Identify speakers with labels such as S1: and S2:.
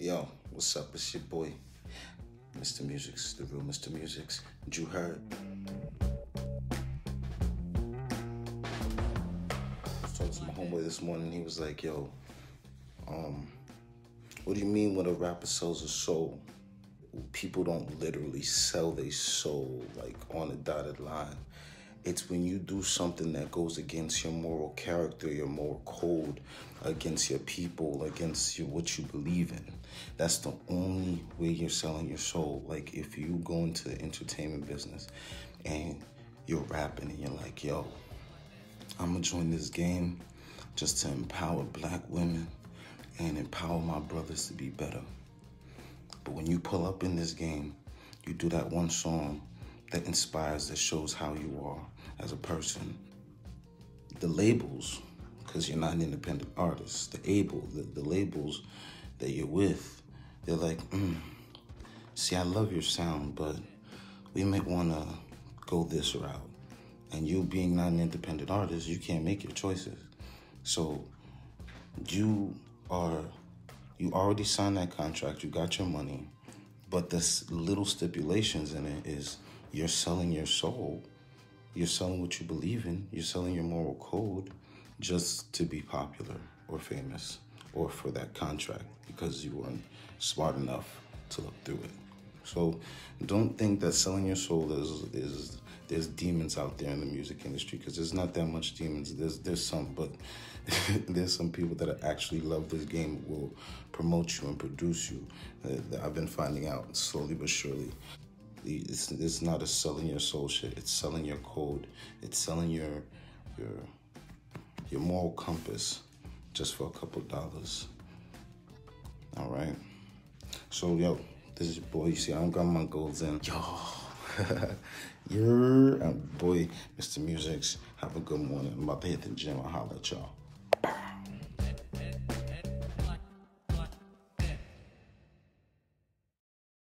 S1: Yo, what's up? It's your boy, Mr. Musix, the real Mr. Musix. Did you heard. I was talking to my homeboy this morning. He was like, "Yo, um, what do you mean when a rapper sells a soul? People don't literally sell their soul like on a dotted line." It's when you do something that goes against your moral character, your moral code, against your people, against your, what you believe in. That's the only way you're selling your soul. Like if you go into the entertainment business and you're rapping and you're like, yo, I'm gonna join this game just to empower black women and empower my brothers to be better. But when you pull up in this game, you do that one song that inspires, that shows how you are as a person. The labels, because you're not an independent artist, the able, the, the labels that you're with, they're like, mm, see, I love your sound, but we might want to go this route. And you being not an independent artist, you can't make your choices. So you are, you already signed that contract, you got your money, but this little stipulations in it is you're selling your soul. You're selling what you believe in. You're selling your moral code just to be popular or famous or for that contract because you weren't smart enough to look through it. So don't think that selling your soul is is there's demons out there in the music industry because there's not that much demons. There's there's some, but there's some people that actually love this game will promote you and produce you. Uh, I've been finding out slowly but surely. It's, it's not a selling your soul shit. It's selling your code. It's selling your your your moral compass just for a couple dollars. All right. So yo, this is your boy. You see, I don't got my goals in. Yo, you're uh, boy, Mr. Musix. Have a good morning. I'm about to hit the gym. I'll holler at y'all.